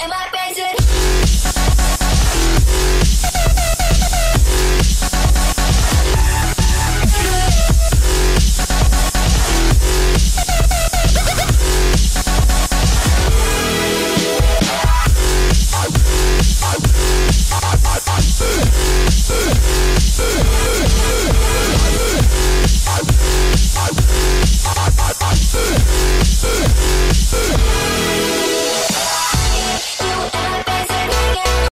am I better?